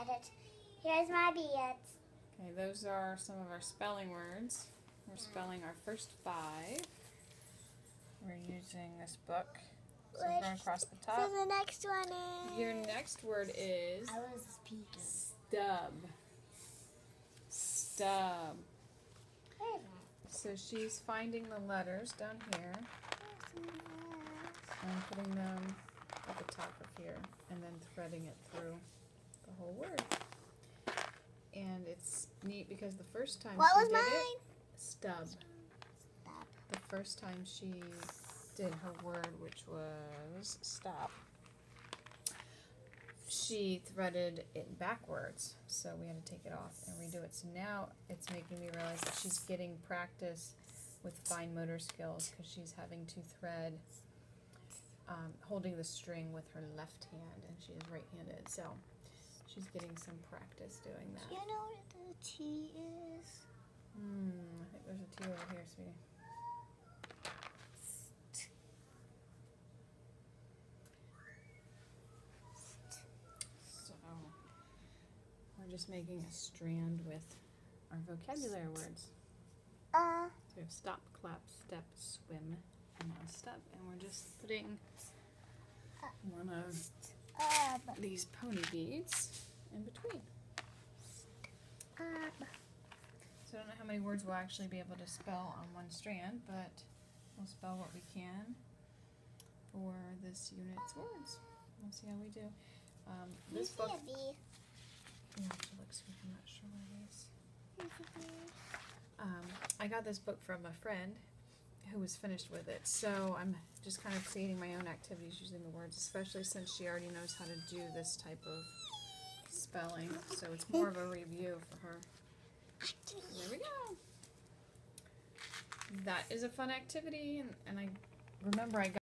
at it. Here's my beads. Okay, those are some of our spelling words. We're spelling our first five. We're using this book. So we're going across the top. So the next one is. Your next word is I was peeking. stub. Stub. Where is? So she's finding the letters down here and putting them at the top of here and then threading it through the whole word. And it's neat because the first time What she was did mine? it, stub. Stop. The first time she did her word, which was stop, she threaded it backwards. So we had to take it off and redo it. So now it's making me realize that she's getting practice with fine motor skills because she's having to thread um, holding the string with her left hand and she is right handed. So she's getting some practice doing that. Do you know what the T is? Hmm, I think there's a T over here, sweetie. So, we're just making a strand with our vocabulary words. Uh, So we have stop, clap, step, swim, and now step. And we're just putting one of um, these pony beads in between. um. So I don't know how many words we'll actually be able to spell on one strand, but we'll spell what we can for this unit's words. We'll see how we do. Um, You this see book, a B. you have to look, sweet, I'm not sure what it is. Here's a B. Um, I got this book from a friend who was finished with it, so I'm just kind of creating my own activities using the words, especially since she already knows how to do this type of spelling. So it's more of a review for her. There we go. That is a fun activity, and, and I remember I got.